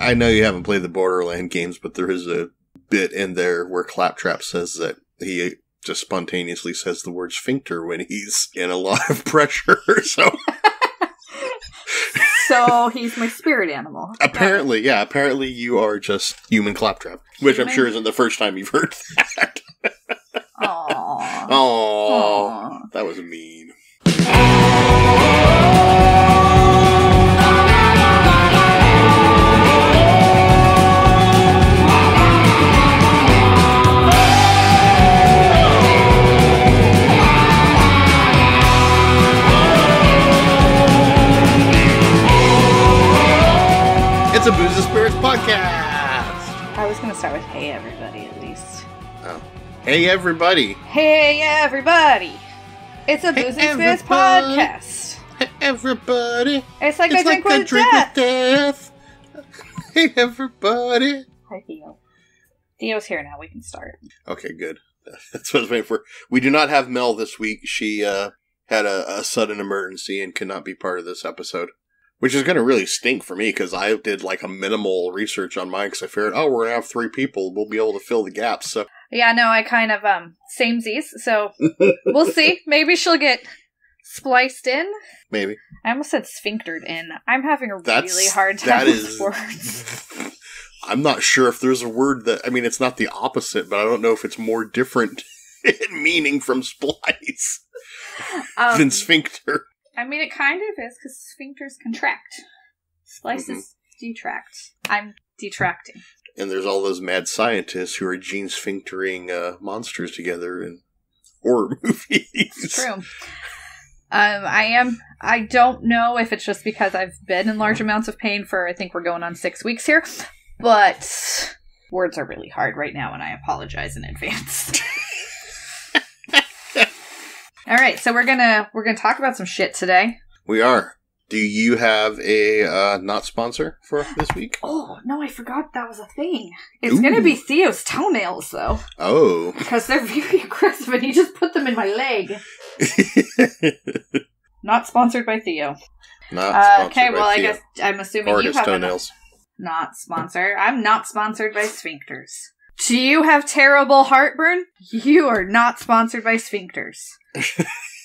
I know you haven't played the Borderland games, but there is a bit in there where Claptrap says that he just spontaneously says the word sphincter when he's in a lot of pressure. So so he's my spirit animal. apparently, yeah, apparently you are just human Claptrap, which I'm sure isn't the first time you've heard that. Aww. Oh, Aw. that was mean. Hey, everybody. Hey everybody! It's a Hey, and Spirits everybody. podcast. Hey, everybody. It's like it's a drink like with a drink death. with death. Hey, everybody. Hi Theo. Theo's here now. We can start. Okay, good. That's what I was waiting for. We do not have Mel this week. She uh, had a, a sudden emergency and could not be part of this episode. Which is going to really stink for me because I did like a minimal research on mine because I figured, oh, we're going to have three people. We'll be able to fill the gaps. So Yeah, no, I kind of um samesies. So we'll see. Maybe she'll get spliced in. maybe. I almost said sphinctered in. I'm having a That's, really hard time that with words. I'm not sure if there's a word that. I mean, it's not the opposite, but I don't know if it's more different in meaning from splice Um, than sphincter. I mean, it kind of is because sphincters contract, splices detract. I'm detracting. And there's all those mad scientists who are gene sphinctering uh, monsters together in horror movies. It's true. Um, I am. I don't know if it's just because I've been in large amounts of pain for. I think we're going on six weeks here, but words are really hard right now, and I apologize in advance. All right, so we're gonna we're gonna talk about some shit today. We are. Do you have a uh, not sponsor for this week? Oh no, I forgot that was a thing. It's Ooh. gonna be Theo's toenails though, Oh. because they're very aggressive, and he just put them in my leg. Not sponsored by Theo. not Uh, sponsored okay, well, I guess I'm assuming Or you have toenails. not sponsor. I'm not sponsored by sphincters. Do you have terrible heartburn? You are not sponsored by sphincters.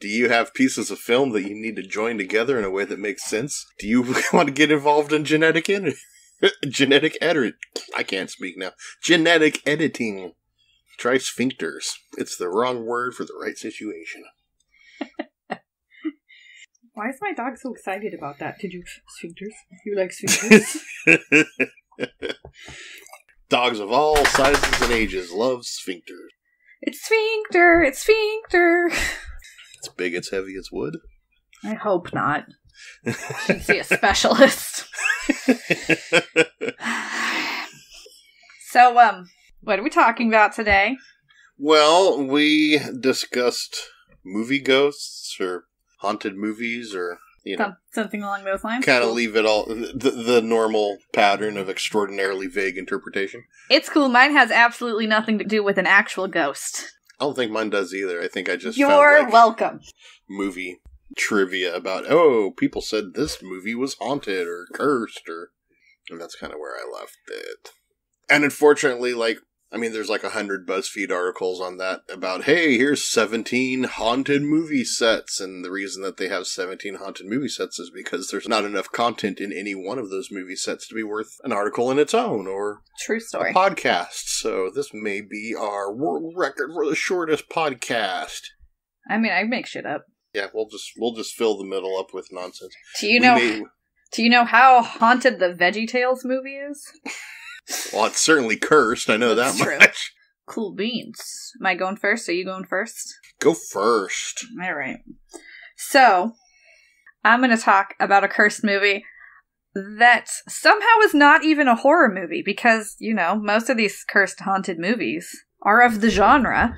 Do you have pieces of film that you need to join together in a way that makes sense? Do you want to get involved in genetic ed- genetic edit? I can't speak now. Genetic editing. Try sphincters. It's the wrong word for the right situation. Why is my dog so excited about that? Did you sphincters? You like sphincters? Dogs of all sizes and ages love sphincters. it's sphincter. It's sphincter. It's big, it's heavy, it's wood. I hope not. Should see a specialist. so, um, what are we talking about today? well, we discussed movie ghosts or haunted movies or, you know, something along those lines. kind of leave it all the, the normal pattern of extraordinarily vague interpretation. It's cool. Mine has absolutely nothing to do with an actual ghost. I don't think mine does either. I think I just You're found like welcome. movie trivia about oh people said this movie was haunted or cursed or and that's kind of where I left it. And unfortunately, like I mean, there's like a hundred BuzzFeed articles on that about hey, here's seventeen haunted movie sets, and the reason that they have seventeen haunted movie sets is because there's not enough content in any one of those movie sets to be worth an article in its own or True a story. podcast. So this may be our world record for the shortest podcast. I mean, I make shit up. Yeah, we'll just we'll just fill the middle up with nonsense. Do you We know? may- Do you know how haunted the Veggie Tales movie is? well, it's certainly cursed. I know That's that true. much. Cool beans. Am I going first? Are you going first? Go first. All right. So, I'm going to talk about a cursed movie that somehow is not even a horror movie because, you know, most of these cursed haunted movies are of the genre.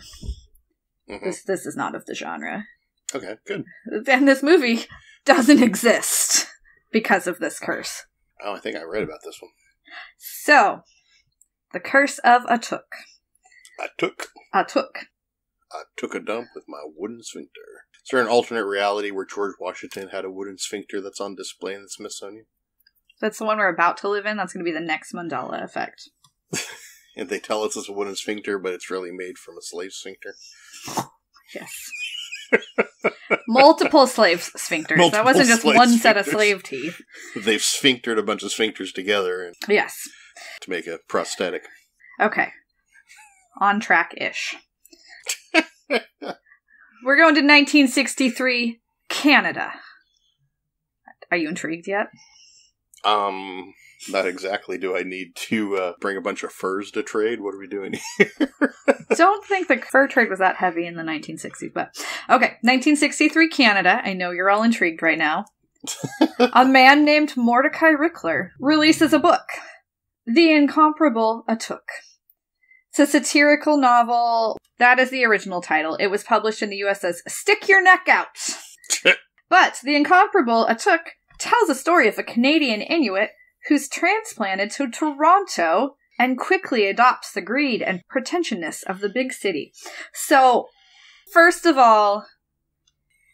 Mhm. This this is not of the genre. Okay, good. And this movie doesn't exist because of this curse. Oh, I think I read about this one. So, The Curse of Atuk. I took Atuk. I took a dump with my wooden sphincter. Is there an alternate reality where George Washington had a wooden sphincter that's on display in the Smithsonian? That's the one we're about to live in. That's going to be the next Mandela effect. And they tell us it's a wooden sphincter, but it's really made from a slave sphincter. Yes. Multiple slave sphincters. that wasn't just one set of slave teeth. They've sphinctered a bunch of sphincters together and- Yes. to make a prosthetic. Okay. On track ish. We're going to 1963, Canada. Are you intrigued yet? Um, not exactly. Do I need to uh, bring a bunch of furs to trade? What are we doing here? Don't think the fur trade was that heavy in the 1960s, but okay. 1963, Canada. I know you're all intrigued right now. a man named Mordecai Richler releases a book, The Incomparable Atuk. It's a satirical novel. That is the original title. It was published in the US as Stick Your Neck Out. but The Incomparable Atuk tells a story of a Canadian Inuit who's transplanted to Toronto and quickly adopts the greed and pretentiousness of the big city. So, first of all,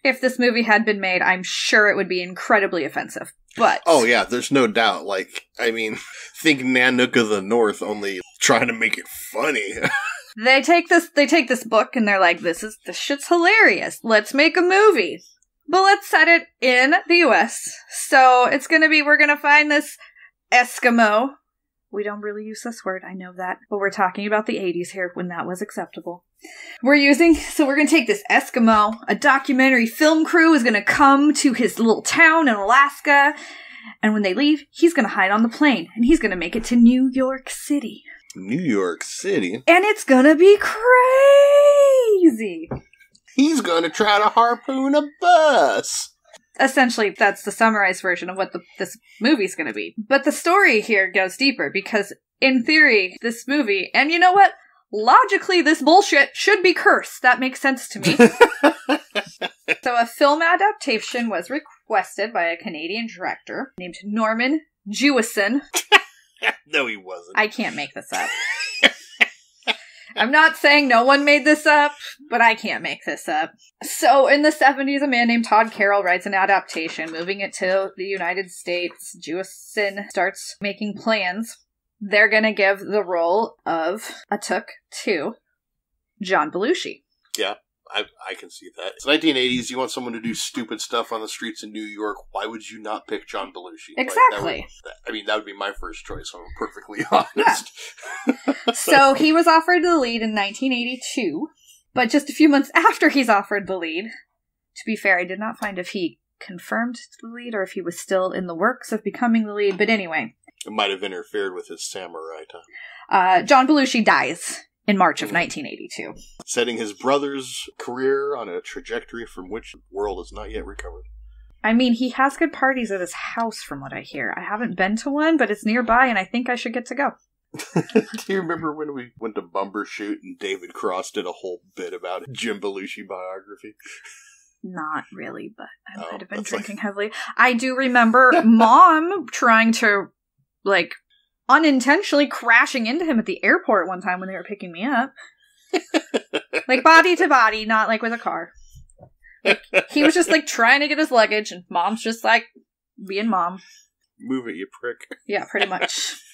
if this movie had been made, I'm sure it would be incredibly offensive. But oh yeah, there's no doubt. Like, I mean, think Nanook of the North, only trying to make it funny. they take this they take this book and they're like, this is this shit's hilarious. Let's make a movie. But let's set it in the US. So it's gonna be we're gonna find this Eskimo. We don't really use this word, I know that. But we're talking about the 80s here when that was acceptable. We're using, so we're gonna take this Eskimo. A documentary film crew is gonna come to his little town in Alaska. And when they leave, he's gonna hide on the plane and he's gonna make it to New York City. New York City. And it's gonna be crazy! He's gonna try to harpoon a bus. Essentially that's the summarized version of what the, this movie's going to be. But the story here goes deeper because in theory this movie and you know what? Logically this bullshit should be cursed. That makes sense to me. so a film adaptation was requested by a Canadian director named Norman Jewison. no, he wasn't. I can't make this up. I'm not saying no one made this up, but I can't make this up. So, in the 70s, a man named Tod Carroll writes an adaptation, moving it to the United States. Jewison starts making plans. They're gonna give the role of Atuk to John Belushi. I, I can see that. It's 1980s. You want someone to do stupid stuff on the streets in New York. Why would you not pick John Belushi? Like, Exactly. would- that- I mean, that would be my first choice. I'm perfectly honest. so he was offered the lead in 1982, but just a few months after he's offered the lead, to be fair, I did not find if he confirmed the lead or if he was still in the works of becoming the lead. But anyway, It might have interfered with his samurai time, uh, John Belushi dies in March of hmm. 1982. setting his brother's career on a trajectory from which the world has not yet recovered. I mean, he has good parties at his house, from what I hear. I haven't been to one, but it's nearby, and I think I should get to go. Do you remember when we went to Bumbershoot and David Cross did a whole bit about Jim Belushi biography? Not really, but I Oh, might have been that's like- drinking heavily. I do remember mom trying to, like, unintentionally crashing into him at the airport one time when they were picking me up. like, body to body, not like with a car. He was just, like, trying to get his luggage, and mom's just, like, being mom. Move it, you prick. Yeah, pretty much.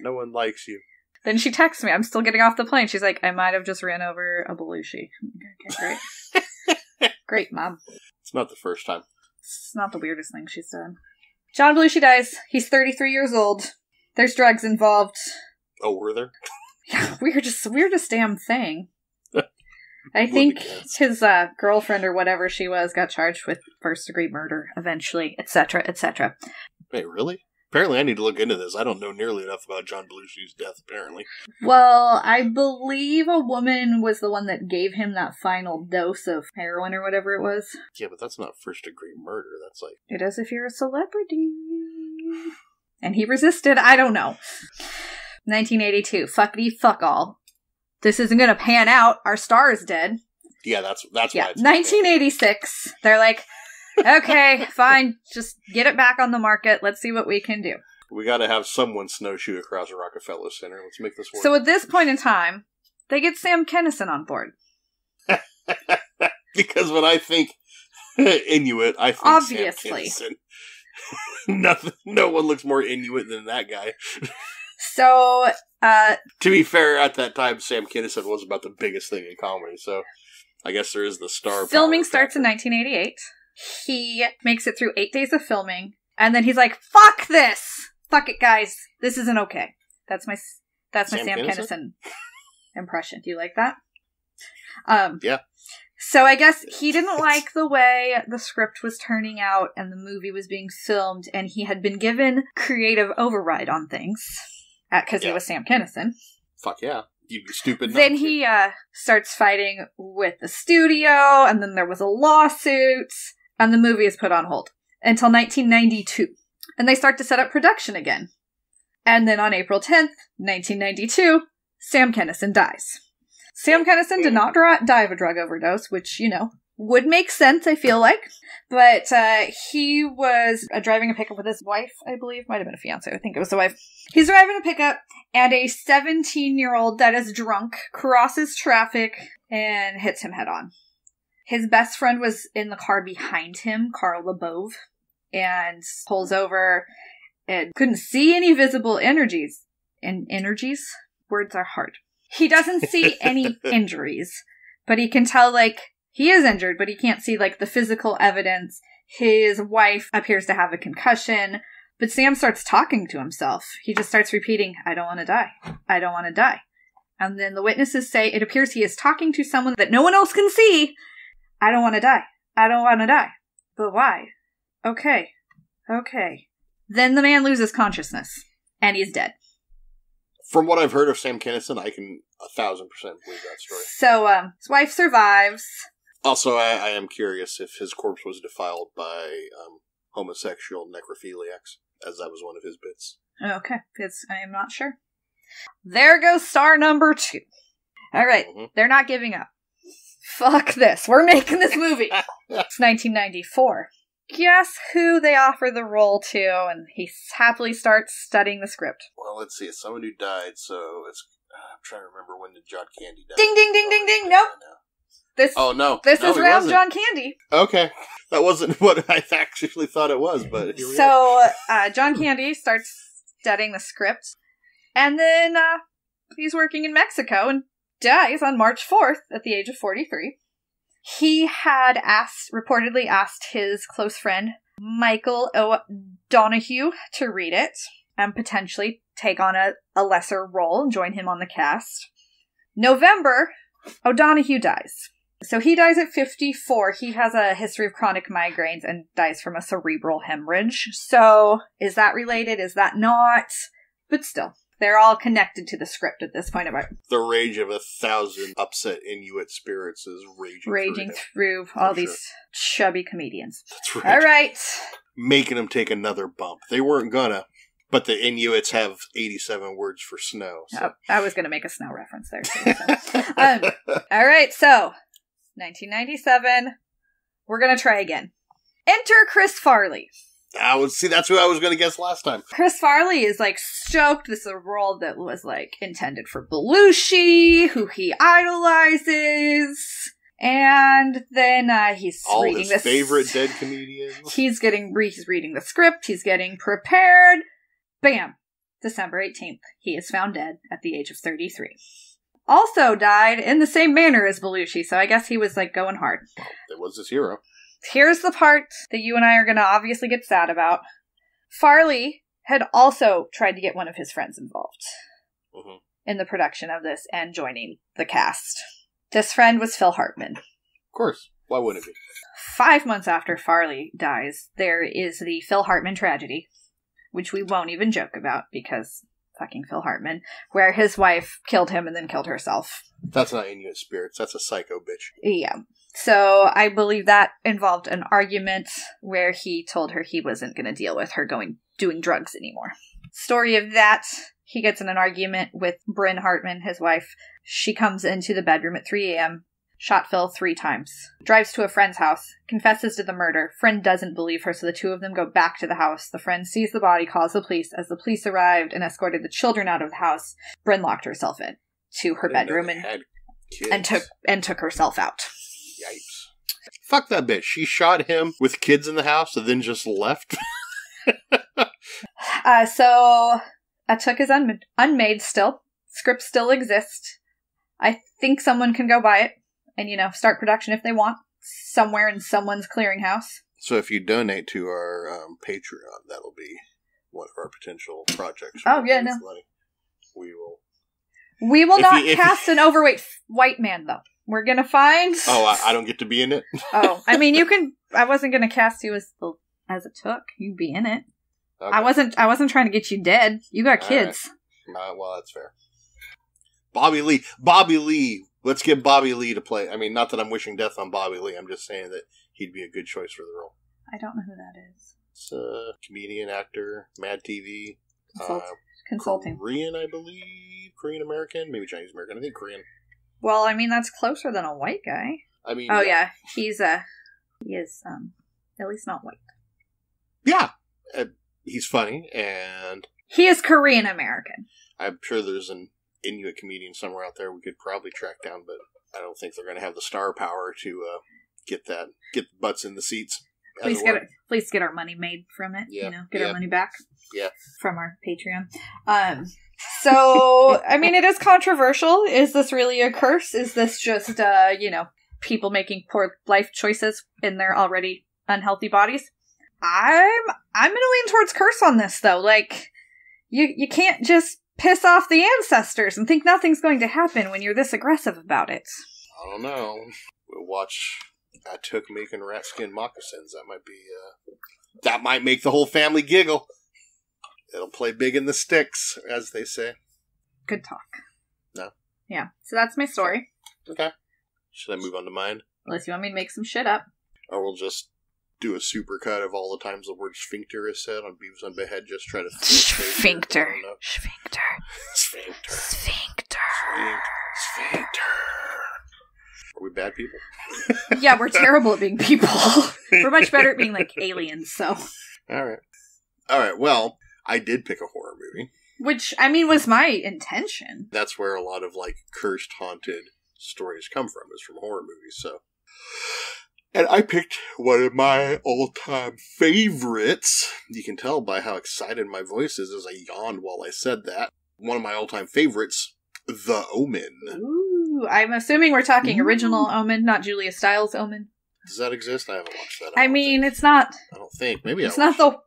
No one likes you. then she texts me. I'm still getting off the plane. She's like, I might have just ran over a Belushi. Okay, great. great, mom. It's not the first time. It's not the weirdest thing she's done. John Belushi dies. He's 33 years old. There's drugs involved. Oh, were there? Yeah, weirdest, weirdest damn thing. I think his uh, girlfriend or whatever she was got charged with first degree murder eventually, etc., etc. Wait, really? Apparently, I need to look into this. I don't know nearly enough about John Belushi's death. Apparently, Well, I believe a woman was the one that gave him that final dose of heroin or whatever it was. yeah, but that's not first degree murder. That's like It is if you're a celebrity. And he resisted. I don't know. 1982. Fuckity fuck all. This isn't gonna pan out. Our star is dead. yeah, that's that's Yeah. why. It's 1986. They're like, okay, fine. Just get it back on the market. Let's see what we can do. We got to have someone snowshoe across the Rockefeller Center. Let's make this work. So at this point in time, they get Sam Kinison on board. because when I think Inuit, I think. Obviously. Sam Kinison. Nothing. No one looks more Inuit than that guy. So, uh, To be fair, at that time, Sam Kinison was about the biggest thing in comedy. So, I guess there is the star. filming starts in 1988. He makes it through eight days of filming, and then he's like, "Fuck this! Fuck it, guys! This isn't okay." That's my that's my Sam Sam? Kinison impression. Do you like that? Um, Yeah. So I guess he didn't like the way the script was turning out and the movie was being filmed, and he had been given creative override on things because he was Sam Kinison. Fuck yeah, you'd stupid. Then he uh, starts fighting with the studio, and then there was a lawsuit, and the movie is put on hold until 1992. And they start to set up production again. And then on April 10th, 1992, Sam Kinison dies. Sam Kinison did not die of a drug overdose, which, you know, would make sense, I feel like. But uh, he was uh, driving a pickup with his wife, I believe. Might have been a fiance. I think it was the wife. He's driving a pickup, and a 17 year old that is drunk crosses traffic and hits him head on. His best friend was in the car behind him, Carl LaBove, and pulls over and couldn't see any visible energies. And energies? Words are hard. He doesn't see any injuries, but he can tell, like, he is injured, but he can't see, like, the physical evidence. His wife appears to have a concussion, but Sam starts talking to himself. He just starts repeating, I don't want to die. I don't want to die. And then the witnesses say it appears he is talking to someone that no one else can see. I don't want to die. I don't want to die. But why? Okay. Okay. Then the man loses consciousness, and he's dead. From what I've heard of Sam Kinison, I can a thousand percent believe that story. So, um, his wife survives. Also, I, I am curious if his corpse was defiled by um, homosexual necrophiliacs, as that was one of his bits. Okay, because I am not sure. There goes star number two. All right, Mhm. they're not giving up. Fuck this. We're making this movie. it's 1994. Guess who they offer the role to, and he happily starts studying the script. Well, let's see. It's someone who died, so it's. uh, I'm trying to remember when did John Candy die. Ding, ding, ding, ding, ding. Nope. This Oh no! this No, is he round wasn't. John Candy. Okay, that wasn't what I actually thought it was, but here we are. So uh, John Candy starts studying the script, and then uh, he's working in Mexico and dies on March fourth at the age of forty three. He had asked, reportedly asked his close friend Michael O'Donoghue to read it and potentially take on a, a lesser role and join him on the cast. November, O'Donoghue dies. So he dies at 54. He has a history of chronic migraines and dies from a cerebral hemorrhage. So is that related? Is that not? But still, they're all connected to the script at this point about the rage of a thousand upset Inuit spirits is raging. raging through through all For these chubby comedians. That's right. All right. Making them take another bump. They weren't gonna, but the Inuits have 87 words for snow. So. Oh, I was going to make a snow reference there so. Um, all right, so 1997. We're going to try again. Enter Chris Farley. I would see. That's who I was gonna guess last time. Chris Farley is like stoked. This is a role that was like intended for Belushi, who he idolizes. And then uh, he's All reading his this. favorite dead comedians. He's getting re- he's reading the script. He's getting prepared. Bam! December 18th. He is found dead at the age of 33. Also died in the same manner as Belushi, so I guess he was like going hard. That was his hero. Here's the part that you and I are going to obviously get sad about. Farley had also tried to get one of his friends involved Mhm. in the production of this and joining the cast. This friend was Phil Hartman. Of course. Why wouldn't it be? Five months after Farley dies, there is the Phil Hartman tragedy, which we won't even joke about because fucking Phil Hartman, where his wife killed him and then killed herself. That's not Inuit spirits. That's a psycho bitch. Yeah. So I believe that involved an argument where he told her he wasn't going to deal with her going doing drugs anymore. Story of that, he gets in an argument with Brynn Hartman, his wife. She comes into the bedroom at 3 a.m., shot Phil three times, drives to a friend's house, confesses to the murder. Friend doesn't believe her, so the two of them go back to the house. The friend sees the body, calls the police. As the police arrived and escorted the children out of the house, Brynn locked herself in to her bedroom and, and took and took herself out. Yipes. Fuck that bitch. She shot him with kids in the house and then just left. Uh, so Atuk is un- unmade still. Scripts still exist. I think someone can go buy it and, you know, start production if they want somewhere in someone's clearinghouse. so if you donate to our um, Patreon, that'll be one of our potential projects. Oh, yeah, no. money. We will. We will If not you- cast an overweight white man, though. We're gonna find. Oh, I, I don't get to be in it. oh, I mean, you can. I wasn't gonna cast you as the as Atuk. You'd be in it. Okay. I wasn't. I wasn't trying to get you dead. You got All kids. Uh, well, that's fair. Bobby Lee. Bobby Lee. Let's get Bobby Lee to play. I mean, not that I'm wishing death on Bobby Lee. I'm just saying that he'd be a good choice for the role. I don't know who that is. It's a comedian, actor, Mad TV. Consult- uh, consulting. Korean, I believe. Korean American, maybe Chinese American. I think Korean. Well, I mean, that's closer than a white guy. I mean, Oh yeah, he's a he is um at least not white. yeah. Uh, he's funny, and He is Korean American. I'm sure there's an Inuit comedian somewhere out there we could probably track down, but I don't think they're going to have the star power to uh, get that get butts in the seats. Please get it. Please get our money made from it. Yeah, You know, get yeah. our money back. Yeah. From our Patreon. Um. So I mean, it is controversial. Is this really a curse? Is this just uh you know people making poor life choices in their already unhealthy bodies? I'm I'm gonna lean towards curse on this though. Like you you can't just piss off the ancestors and think nothing's going to happen when you're this aggressive about it. I don't know. We'll watch. I took making rat skin moccasins. That might be. Uh, that might make the whole family giggle. It'll play big in the sticks, as they say. Good talk. No. Yeah. So that's my story. Okay. Should I move on to mine, Unless you want me to make some shit up. or we'll just do a super cut of all the times the word sphincter is said on Beavis and Butt-Head? Just try to. Sphincter. I. Sphincter. Sphincter. Sphincter. Sphincter. Are we bad people? Yeah, we're terrible at being people. we're much better at being like aliens, so. All right. All right. Well, I did pick a horror movie. Which, I mean, was my intention. That's where a lot of like cursed, haunted stories come from. Is from horror movies. So, and I picked one of my all-time favorites. You can tell by how excited my voice is as I yawned while I said that. One of my all-time favorites, The Omen. Ooh, I'm assuming we're talking Ooh. original Omen, not Julia Stiles Omen. Does that exist? I haven't watched that. I don't mean, think. it's not. I don't think. Maybe It's I not the.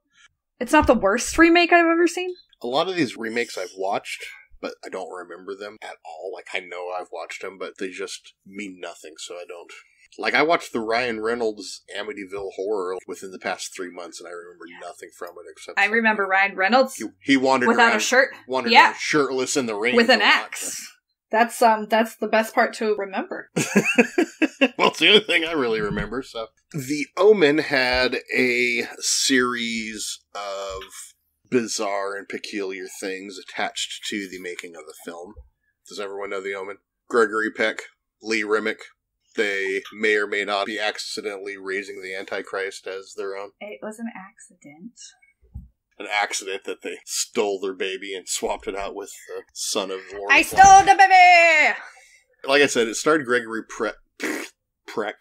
It's not the worst remake I've ever seen. a lot of these remakes I've watched, but I don't remember them at all. Like I know I've watched them, but they just mean nothing, so I don't. Like I watched the Ryan Reynolds Amityville horror within the past three months, and I remember nothing from it except I remember Ryan Reynolds he, he wandered without around, a shirt wandered Yeah. shirtless in the rain with an for a lot. axe. That's um. That's the best part to remember. well, it's the only thing I really remember. So, The Omen had a series of bizarre and peculiar things attached to the making of the film. Does everyone know The Omen? Gregory Peck, Lee Remick. They may or may not be accidentally raising the Antichrist as their own. It was an accident. An accident that they stole their baby and swapped it out with the son of Lord. I stole the baby. like I said, it starred Gregory Pre- Preck.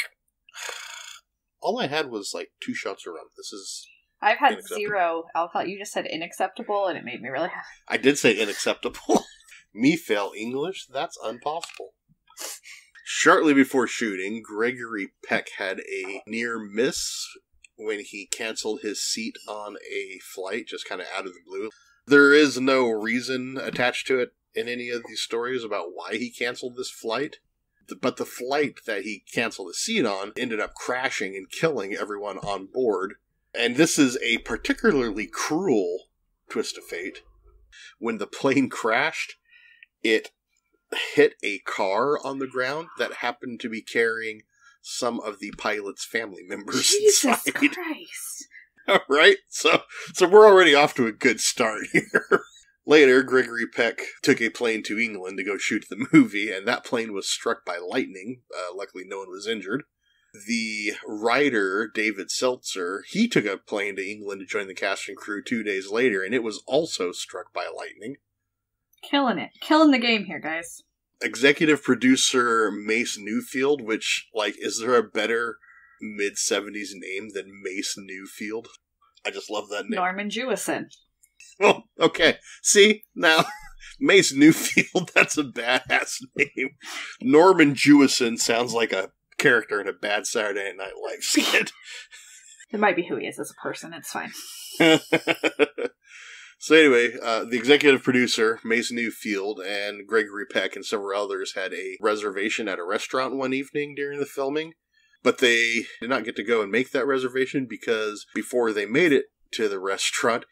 All I had was like two shots rum. This is. I've had zero alcohol. You just said unacceptable, and it made me really happy. I did say unacceptable. Me fail English? That's impossible. Shortly before shooting, Gregory Peck had a near miss when he canceled his seat on a flight, just kind of out of the blue. There is no reason attached to it in any of these stories about why he canceled this flight. But the flight that he canceled his seat on ended up crashing and killing everyone on board. And this is a particularly cruel twist of fate. When the plane crashed, it hit a car on the ground that happened to be carrying some of the pilot's family members Jesus inside. Christ! right? So, so we're already off to a good start here. Later, Gregory Peck took a plane to England to go shoot the movie, and that plane was struck by lightning. Uh, luckily, no one was injured. The writer, David Seltzer, he took a plane to England to join the cast and crew two days later, and it was also struck by lightning. Killing it, killing the game here, guys. Executive producer Mace Neufeld, which, like, is there a better mid 70s name than Mace Neufeld. I just love that name. Norman Jewison. Oh, okay. See, now, Mace Neufeld, that's a badass name. Norman Jewison sounds like a character in a bad Saturday Night Live skit. It might be who he is as a person. It's fine. So anyway, uh, the executive producer, Mason Neufeld, and Gregory Peck and several others had a reservation at a restaurant one evening during the filming. But they did not get to go and make that reservation because before they made it to the restaurant,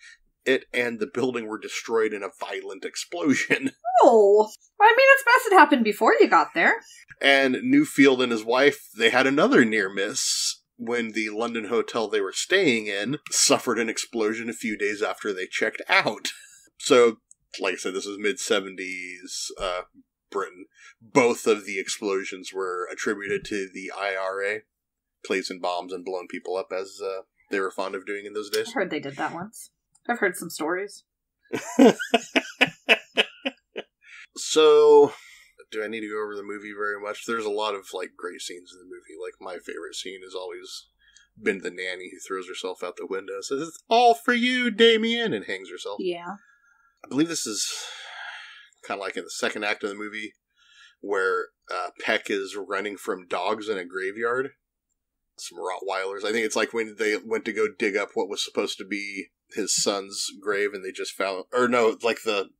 it and the building were destroyed in a violent explosion. Oh, I mean, it's best it happened before you got there. And Neufeld and his wife, they had another near miss when the London hotel they were staying in suffered an explosion a few days after they checked out. So, like I said, this is mid 70s uh, Britain. Both of the explosions were attributed to the IRA, placing bombs and blowing people up as uh, they were fond of doing in those days. I heard they did that once. I've heard some stories. so, do I need to go over the movie very much? There's a lot of like great scenes in the movie. Like my favorite scene has always been the nanny who throws herself out the window and says, "It's all for you, Damien," and hangs herself. Yeah. I believe this is kind of like in the second act of the movie where uh, Peck is running from dogs in a graveyard. Some Rottweilers. I think it's like when they went to go dig up what was supposed to be his son's grave, and they just found, or no, like the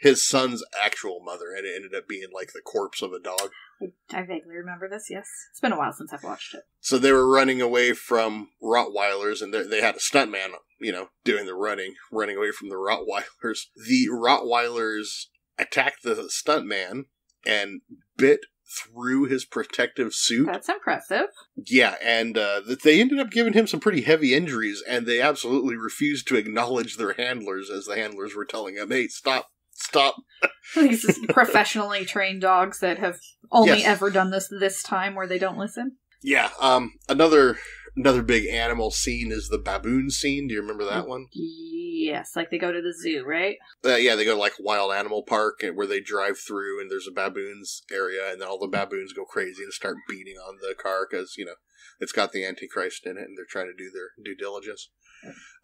his son's actual mother, and it ended up being like the corpse of a dog. I, I vaguely remember this. Yes, it's been a while since I've watched it. So they were running away from Rottweilers, and they they had a stuntman, you know, doing the running, running away from the Rottweilers. The Rottweilers attacked the stuntman and bit through his protective suit. That's impressive. Yeah, and uh, they ended up giving him some pretty heavy injuries, and they absolutely refused to acknowledge their handlers as the handlers were telling him, "Hey, stop, stop." These professionally trained dogs that have only Yes. ever done this this time where they don't listen. Yeah. Um. Another another big animal scene is the baboon scene. Do you remember that one? Yes, like they go to the zoo, right? Uh, yeah, they go to like wild animal park and where they drive through, and there's a baboons area, and then all the baboons go crazy and start beating on the car because you know it's got the Antichrist in it, and they're trying to do their due diligence.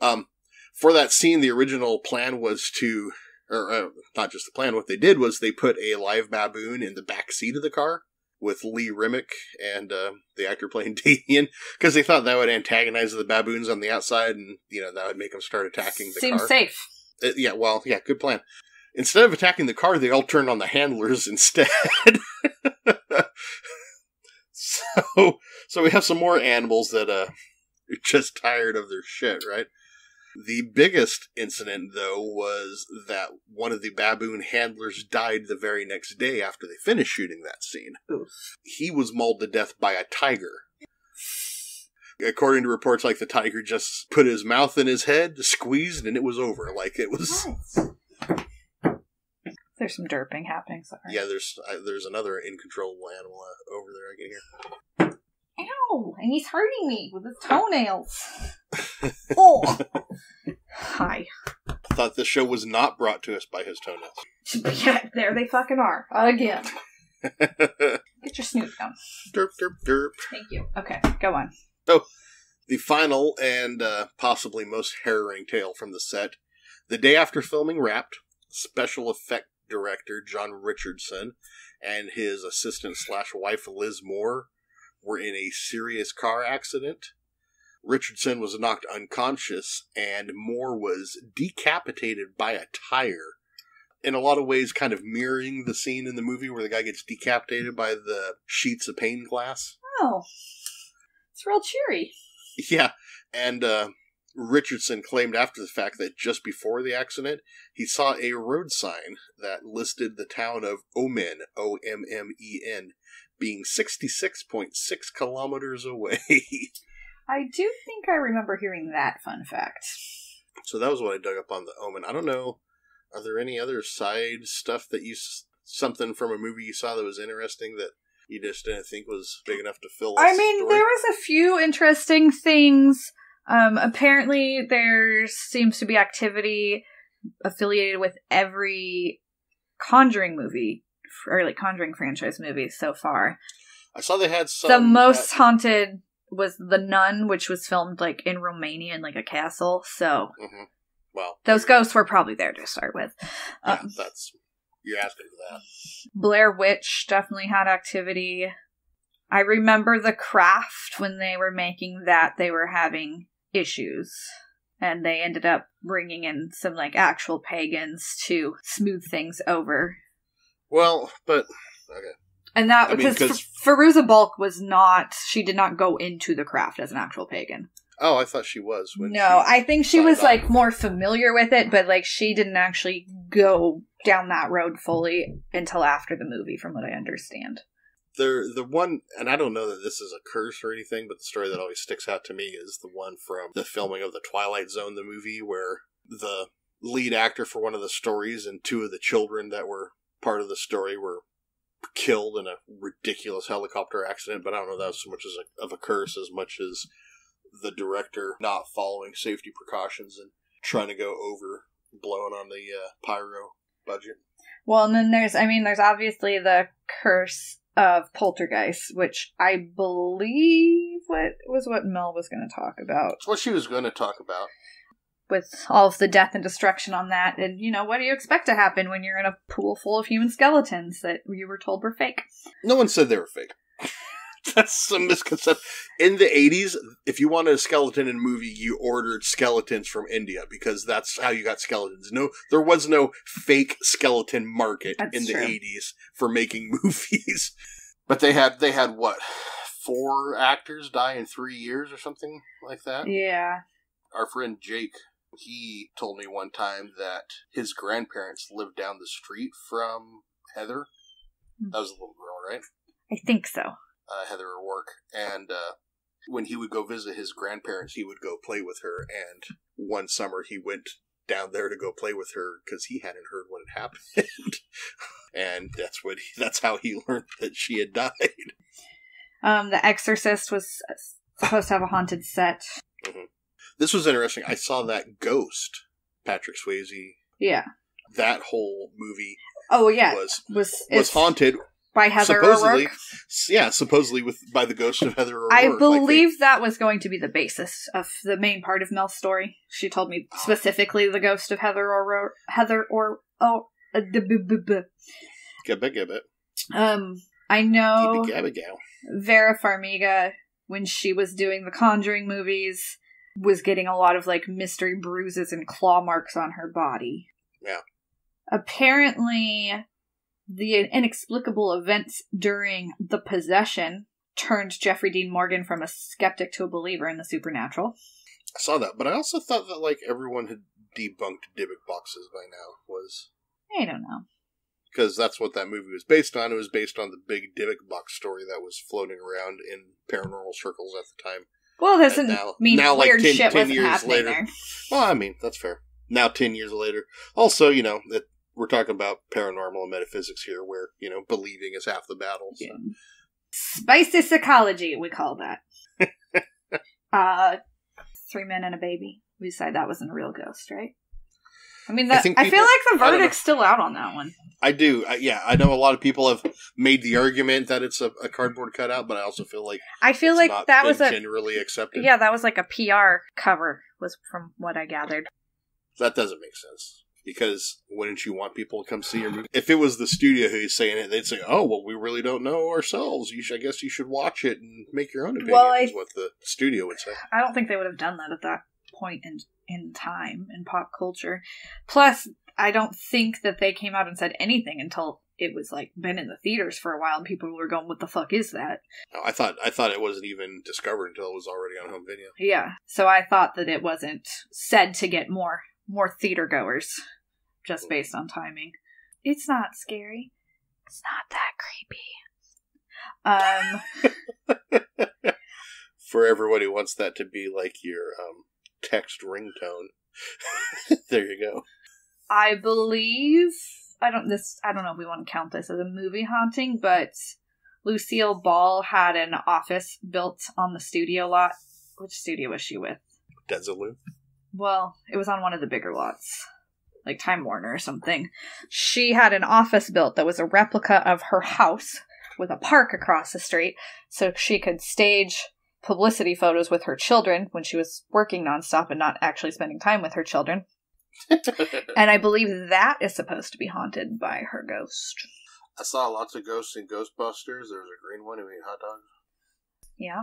Um, for that scene, the original plan was to, or uh, not just the plan. What they did was they put a live baboon in the back seat of the car with Lee Remick and uh, the actor playing Damien because they thought that would antagonize the baboons on the outside, and you know that would make them start attacking the Seems car. safe. Uh, yeah, well, yeah, good plan. Instead of attacking the car, they all turned on the handlers instead. so, so we have some more animals that uh, are just tired of their shit, right? The biggest incident, though, was that one of the baboon handlers died the very next day after they finished shooting that scene. He was mauled to death by a tiger. According to reports, like the tiger just put his mouth in his head, squeezed, and it was over. Like it was. There's some derping happening. Sorry. Yeah, there's uh, there's another incontrollable animal uh, over there. I can hear. Ow! And he's hurting me with his toenails. oh. Hi. Thought this show was not brought to us by his toenails. Yeah, there they fucking are again. Get your snoot down. derp derp. Thank you. Okay, go on. So, the final and uh, possibly most harrowing tale from the set. The day after filming wrapped, special effect director John Richardson and his assistant slash wife Liz Moore were in a serious car accident. Richardson was knocked unconscious, and Moore was decapitated by a tire. In a lot of ways, kind of mirroring the scene in the movie where the guy gets decapitated by the sheets of pane glass. Oh, it's real cheery. Yeah, and uh, Richardson claimed after the fact that just before the accident, he saw a road sign that listed the town of Omen, O M M E N, being 66.6 kilometers away. I do think I remember hearing that fun fact. so that was what I dug up on the Omen. I don't know, are there any other side stuff that you, something from a movie you saw that was interesting that you just didn't think was big enough to fill? I mean, story? there was a few interesting things. Um, apparently, there seems to be activity affiliated with every Conjuring movie, or like Conjuring franchise movies so far. I saw they had some. the most haunted was The Nun, which was filmed like in Romania in like a castle. So hmm Well, those ghosts were probably there to start with. yeah, Um, that's you're asking for that. Blair Witch definitely had activity. I remember The Craft when they were making that, they were having issues. And they ended up bringing in some like actual pagans to smooth things over. Well, but okay. And that I mean, because 'cause- Fairuza Balk was not, she did not go into the craft as an actual pagan. Oh, I thought she was. When No, she- I think she was like more familiar with it, but like she didn't actually go down that road fully until after the movie, from what I understand. the the one, and I don't know that this is a curse or anything, but the story that always sticks out to me is the one from the filming of the Twilight Zone, the movie, where the lead actor for one of the stories and two of the children that were part of the story were killed in a ridiculous helicopter accident. But I don't know that was so much as a, of a curse as much as the director not following safety precautions and trying to go over blowing on the uh, pyro budget. Well, and then there's, I mean, there's obviously the curse of Poltergeist, which I believe what was what Mel was going to talk about That's what she was going to talk about. With all of the death and destruction on that. And, you know, what do you expect to happen when you're in a pool full of human skeletons that you were told were fake? No one said they were fake. That's a misconception. In the 80s, if you wanted a skeleton in a movie, you ordered skeletons from India because that's how you got skeletons. No, there was no fake skeleton market That's in the true. 80s for making movies. But they had they had what? Four actors die in 3 years or something like that. Yeah. Our friend Jake, he told me one time that his grandparents lived down the street from Heather. Hmm. That was a little girl, right? I think so. uh, Heather O'Rourke, and uh, when he would go visit his grandparents, he would go play with her. And one summer, he went down there to go play with her because he hadn't heard what had happened, and that's what he, that's how he learned that she had died. Um, The Exorcist was supposed to have a haunted set. This was interesting. I saw that Ghost, Patrick Swayze. Yeah. That whole movie Oh, yeah. was was was haunted. by Heather supposedly, O'Rourke. yeah, supposedly with by the ghost of Heather O'Rourke. I Like, they- believe that was going to be the basis of the main part of Mel's story. She told me specifically the ghost of Heather or Heather or oh uh, d- b- b- b- Gibbet, gibbet, um I know gibbet, gabba, gow. Vera Farmiga when she was doing the Conjuring movies was getting a lot of like mystery bruises and claw marks on her body. Yeah. Apparently the inexplicable events during the possession turned Jeffrey Dean Morgan from a skeptic to a believer in the supernatural. I saw that, but I also thought that like everyone had debunked Dybbuk boxes by now was I don't know. because that's what that movie was based on. It was based on the big Dybbuk box story that was floating around in paranormal circles at the time. Well, that doesn't now- mean now, like, weird 10 shit 10 wasn't years happening later. there. Well, I mean that's fair. Now, ten years later, also you know that we're talking about paranormal and metaphysics here, where you know believing is half the battle. So. Yeah. Spicy psychology, we call that. uh, three men and a baby. We decided that wasn't a real ghost, right? I mean, I that, I, feel like the I don't know. verdict's still out on that one. I do. I, yeah, I know a lot of people have made the argument that it's a, a cardboard cutout, but I also feel like I feel like not that was a generally accepted. yeah, that was like a PR cover, was from what I gathered. That doesn't make sense. Because wouldn't you want people to come see your movie? If it was the studio who's saying it, they'd say, "Oh, well, we really don't know ourselves. You should, I guess you should watch it and make your own opinion." Well, I- is what the studio would say. I don't think they would have done that at that point in in time in pop culture. Plus, I don't think that they came out and said anything until it was like been in the theaters for a while and people were going, "What the fuck is that?" No, I thought I thought it wasn't even discovered until it was already on home video. Yeah. So I thought that it wasn't said to get more more theater goers just based on timing. It's not scary. It's not that creepy. Um For everybody wants that to be like your um, text ringtone, there you go. I believe I don't this I don't know if we want to count this as a movie haunting, but Lucille Ball had an office built on the studio lot. Which studio was she with? Desilu. Well, it was on one of the bigger lots, like Time Warner or something. She had an office built that was a replica of her house with a park across the street, so she could stage publicity photos with her children when she was working nonstop and not actually spending time with her children. And I believe that is supposed to be haunted by her ghost. I saw lots of ghosts in Ghostbusters. There was a green one who ate hot dogs. Yeah,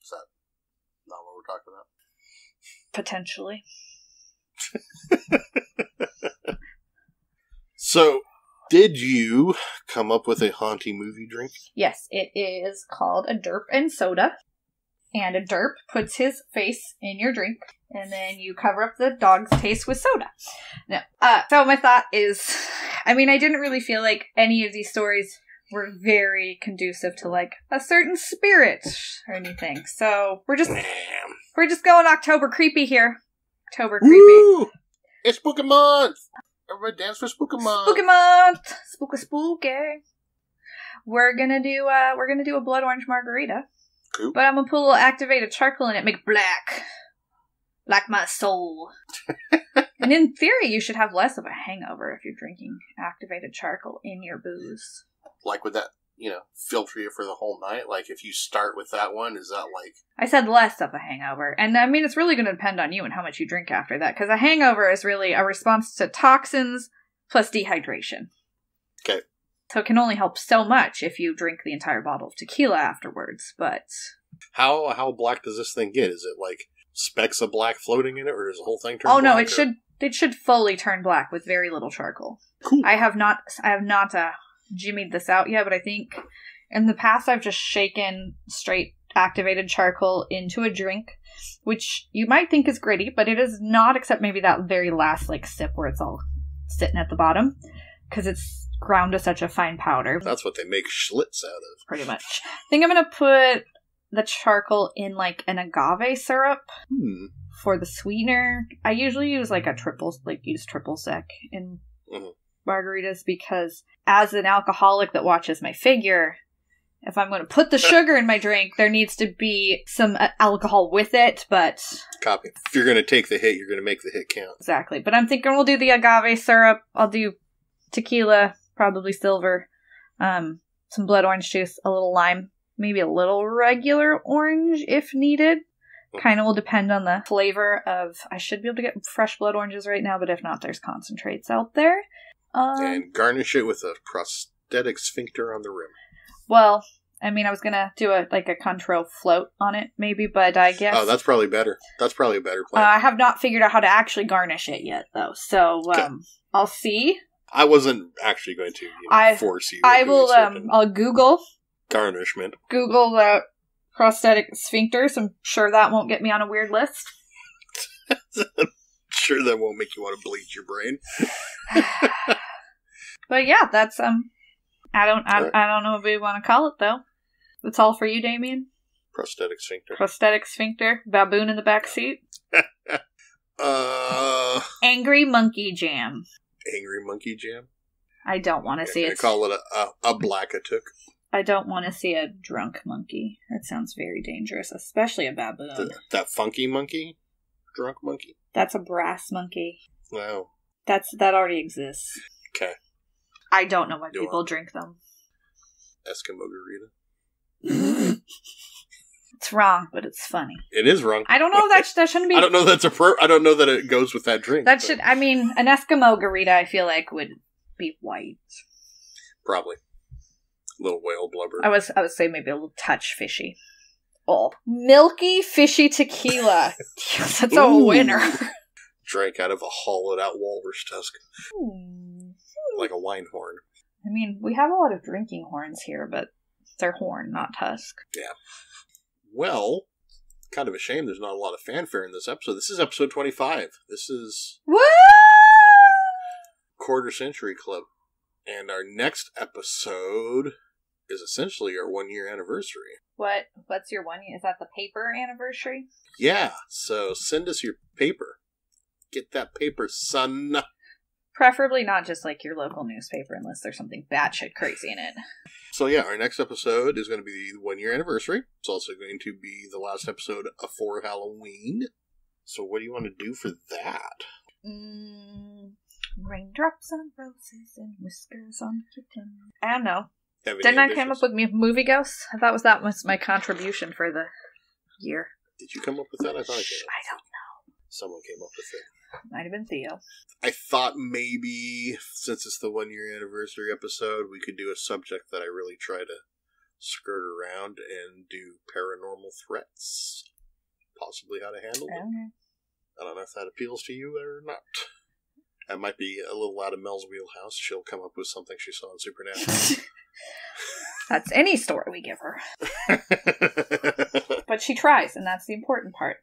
Is that not what we're talking about? potentially. So, did you come up with a haunting movie drink? Yes, it is called a derp and soda. And a derp puts his face in your drink, and then you cover up the dog's taste with soda. No. Uh, so my thought is, I mean, I didn't really feel like any of these stories were very conducive to like a certain spirit or anything. So we're just we're just going October creepy here. October creepy. Woo! It's Spooky Month! Everybody dance for Spooky Month! Spooky month, spooky spooky. We're gonna do uh we're gonna do a blood orange margarita, Cool. but I'm gonna put a little activated charcoal in it, make black, like my soul. and in theory, you should have less of a hangover if you're drinking activated charcoal in your booze. Like, would that, you know, filter you for the whole night? Like, if you start with that one, is that like. I said less of a hangover, and I mean it's really gonna depend on you and how much you drink after that, because a hangover is really a response to toxins plus dehydration. Okay. So it can only help so much if you drink the entire bottle of tequila afterwards, but How how black does this thing get? Is it like specks of black floating in it, or does the whole thing turn oh no, it or- should it should fully turn black with very little charcoal. Cool. I have not I have not uh jimmied this out yet, but I think in the past I've just shaken straight activated charcoal into a drink, which you might think is gritty, but it is not except maybe that very last like sip where it's all sitting at the bottom because it's ground to such a fine powder. That's what they make Schlitz out of. pretty much. I think I'm gonna put the charcoal in like an agave syrup Hmm. for the sweetener. I usually use like a triple, like use triple sec in Mhm. margaritas because as an alcoholic that watches my figure, if I'm going to put the sugar in my drink, there needs to be some uh, alcohol with it. But Copy. If you're going to take the hit, you're going to make the hit count. exactly. But I'm thinking we'll do the agave syrup. I'll do tequila, probably silver, um, some blood orange juice, a little lime, maybe a little regular orange if needed. Kind of will depend on the flavor of. I should be able to get fresh blood oranges right now, but if not, there's concentrates out there. Um, and garnish it with a prosthetic sphincter on the rim. well, I mean, I was gonna do a like a Cointreau float on it, maybe, but I guess Oh, that's probably better. That's probably a better uh. I have not figured out how to actually garnish it yet, though. So um, I'll see. I wasn't actually going to you know, I- force you. I will. Um, I'll Google garnishment. Google the prosthetic sphincters. I'm sure that won't get me on a weird list. Sure, that won't make you want to bleach your brain. but yeah, that's um. I don't. I, Alright. I don't know what we want to call it though. That's all for you, Damien. Prosthetic sphincter. Prosthetic sphincter, baboon in the back seat, Uh, angry monkey jam. Angry monkey jam. I don't want to see it. call it a a, a black Atuk. I don't want to see a drunk monkey. That sounds very dangerous, especially a baboon. The- that funky monkey, drunk monkey. That's a brass monkey. Wow. That's that already exists. Okay. I don't know why Go people on. drink them. Eskimo garita. It's wrong, but it's funny. It is wrong. I don't know that sh- that shouldn't be. I don't know that's a pro. I don't know that it goes with that drink. That but should. I mean, an Eskimo garita. I feel like would be white. probably A little whale blubber. I was. I would say maybe a little touch fishy. Oh, milky fishy tequila. That's a winner. Drank out of a hollowed out walrus tusk, Hmm. like a wine horn. I mean, we have a lot of drinking horns here, but they're horn, not tusk. Well, kind of a shame there's not a lot of fanfare in this episode. This is episode 25. This is Woo! Quarter Century Club. And our next episode is essentially our one year anniversary. What? What's your one? Year? Is that the paper anniversary? Yeah, so send us your paper. Get that paper, son. Preferably not just like your local newspaper, unless there's something batshit crazy in it. So yeah, our next episode is going to be the one year anniversary. It's also going to be the last episode for Halloween. So what do you want to do for that? Mm, raindrops on roses and whiskers on kittens. I don't know. Have Didn't I come up with mu- movie ghosts? I thought was that was my contribution for the year. Did you come up with that? I thought I Shh. I don't know. Someone came up with it. Might have been Theo. I thought maybe since it's the one year anniversary episode, we could do a subject that I really try to skirt around and do paranormal threats. Possibly how to handle them. Okay. I don't know if that appeals to you or not. That might be a little out of Mel's wheelhouse. She'll come up with something she saw in Supernatural. That's any story we give her. But she tries, and that's the important part.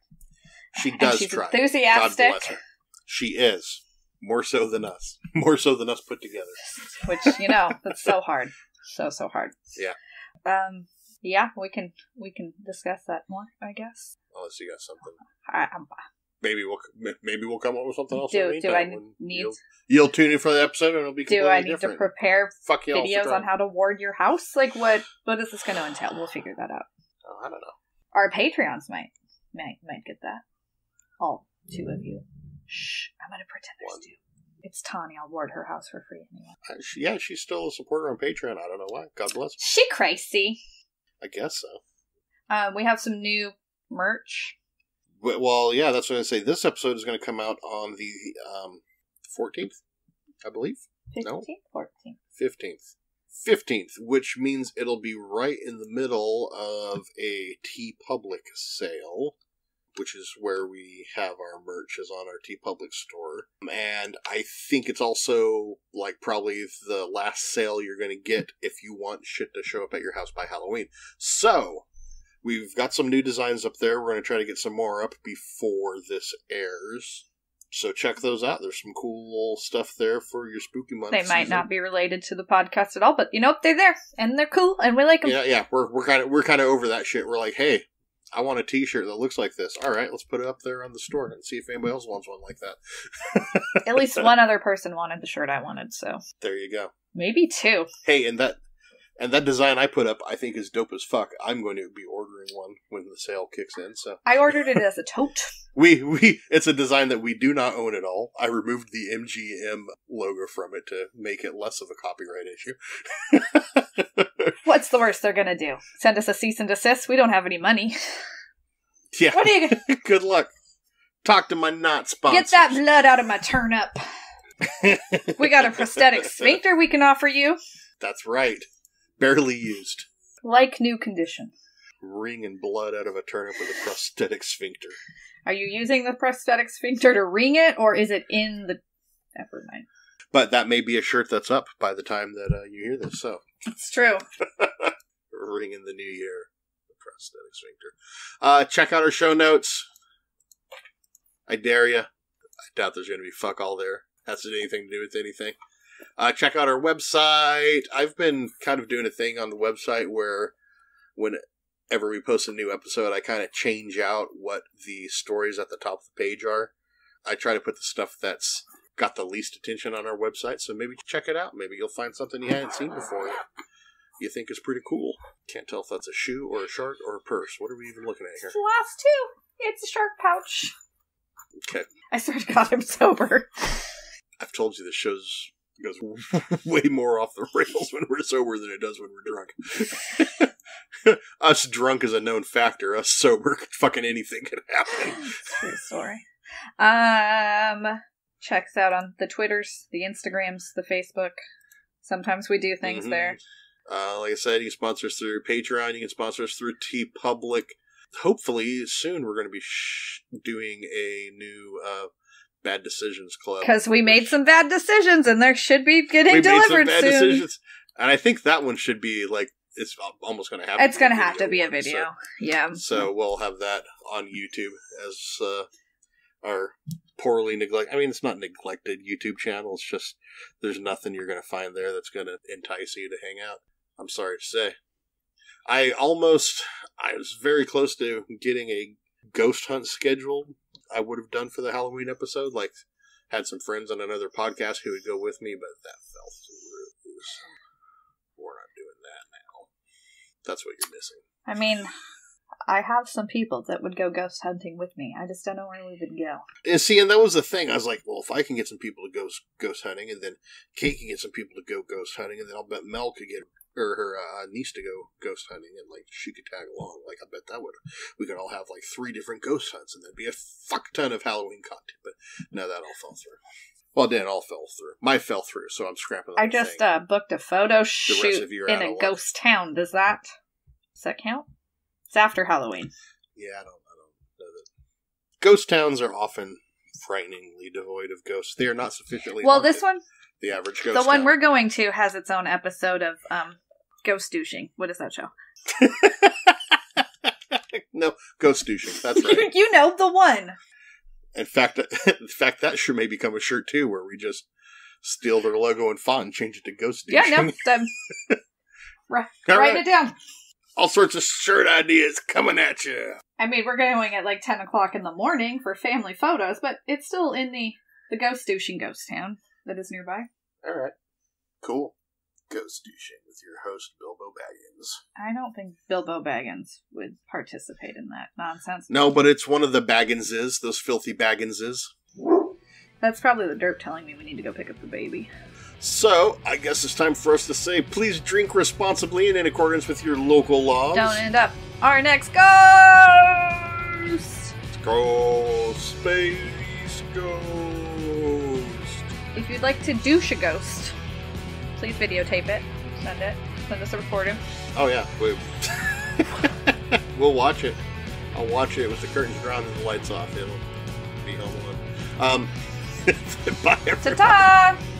she And does she's try. God enthusiastic, bless her. She is. More so than us. More so than us put together. which you know that's so hard, so so hard. Yeah. Um. Yeah, we can we can discuss that more. I guess. Unless you got something. I, I'm, Maybe we'll maybe we'll come up with something else. Do- do I need- You'll, you'll tune in for the episode and it'll be do I need different. to prepare Fuck you videos on how to ward your house? Like what? What is this going to entail? We'll figure that out. Oh, I don't know. Our Patreons might might might get that. All two of you. Shh. I'm going to pretend there's two. It's Tawny. I'll ward her house for free anyway. Uh, she- Yeah, she's still a supporter on Patreon. I don't know why. God bless. her. She crazy. I guess so. Um, we have some new merch. But, well, yeah, that's what I say. This episode is going to come out on the um, 14th, I believe. No. 14th. 15th. 15th, which means it'll be right in the middle of a T Public sale, which is where we have our merch is on our TeePublic store. And I think it's also like probably the last sale you're going to get if you want shit to show up at your house by Halloween. So, we've got some new designs up there. We're going to try to get some more up before this airs. So check those out. There's some cool stuff there for your spooky month. They might season. not be related to the podcast at all, but you know they're there and they're cool and we like them. Yeah, yeah, we're we're kind of we're kind of over that shit. We're like, hey, I want a T-shirt that looks like this. All right, let's put it up there on the store and see if anybody else wants one like that. At least one other person wanted the shirt I wanted, so There you go. maybe two. Hey, and that and that design I put up, I think is dope as fuck. I'm going to be ordering one when the sale kicks in. So I ordered it as a tote. we we it's a design that we do not own at all. I removed the MGM logo from it to make it less of a copyright issue. What's the worst they're gonna do? Send us a cease and desist? We don't have any money. yeah. What are you gonna Good luck. Talk to my not sponsors. get that blood out of my turnip? We got a prosthetic sphincter we can offer you. That's right. Barely used. Like new condition. Wringing blood out of a turnip with a prosthetic sphincter. Are you using the prosthetic sphincter to ring it, or is it in the never mind. But that may be a shirt that's up by the time that uh, you hear this. So, It's true. ring in the new year, the prosthetic sphincter. Uh, check out our show notes. I dare you. I doubt there's going to be fuck all there. Has anything to do with anything. Uh, check out our website. I've been kind of doing a thing on the website where whenever we post a new episode, I kind of change out what the stories at the top of the page are. I try to put the stuff that's got the least attention on our website, so maybe check it out. Maybe you'll find something you hadn't seen before that you think is pretty cool. Can't tell if that's a shoe or a shark or a purse. What are we even looking at here? The last two. It's a shark pouch. Okay. I swear to God, I'm sober. I've told you this show's goes way more off the rails when we're sober than it does when we're drunk. Us drunk is a known factor. Us sober, fucking anything can happen. Sorry. Um, checks out on the Twitters, the Instagrams, the Facebook. Sometimes we do things Mhm. there. Uh, like I said, you can sponsor us through Patreon. You can sponsor us through TeePublic. Hopefully, soon we're going to be sh- doing a new uh, Bad Decisions Club. Because we made some bad decisions and there should be getting we delivered bad soon. decisions, and I think that one should be like it's almost going to have. It's going to have to be a one, so- video. yeah. So we'll have that on YouTube as uh, our poorly neglected. I mean, it's not neglected YouTube channel. It's just there's nothing you're going to find there that's going to entice you to hang out. I'm sorry to say. I almost, I was very close to getting a ghost hunt scheduled. I would have done for the Halloween episode. Like, had some friends on another podcast who would go with me, but that fell through. So we're not doing that now. That's what you're missing. I mean, I have some people that would go ghost hunting with me. I just don't know where we would go. And see, and that was the thing. I was like, well, if I can get some people to go ghost hunting, and then Cait can get some people to go ghost hunting, and then I'll bet Mel could get or her uh, niece to go ghost hunting, and like she could tag along. Like I bet that would we could all have like three different ghost hunts, and there'd be a fuck ton of Halloween content. But no, that all fell through. Well, it all fell through. My fell through, so I'm scrapping. I just uh, booked a photo shoot of you are in a ghost town. Does that does that count? It's after Halloween. yeah, I don't, I don't know that. Ghost towns are often frighteningly devoid of ghosts. They are not sufficiently. Well, haunted. this one, the average ghost. the one town. we're going to, has its own episode of um, ghost douching. What is that show? no ghost douching. That's right. you know the one. In fact, in fact, that should may become a shirt too, where we just steal their logo and font and change it to ghost douching. Yeah, no. Ri- All write right. it down. All sorts of shirt ideas coming at you. I mean, we're going at like ten o'clock in the morning for family photos, but it's still in the the ghost douching ghost town that is nearby. All right, cool. Ghost douching with your host Bilbo Baggins. I don't think Bilbo Baggins would participate in that nonsense. No, but it's one of the Bagginses, those filthy Bagginses. That's probably the dirt telling me we need to go pick up the baby. So, I guess it's time for us to say, please drink responsibly and in accordance with your local laws. Don't end up our next ghost. Go space ghost. If you'd like to douche a ghost, please videotape it. Send it. Send us a recording. Oh yeah, we, we'll watch it. I'll watch it with the curtains drawn and the lights off. It'll be home alone. Um, bye, everybody. Ta ta!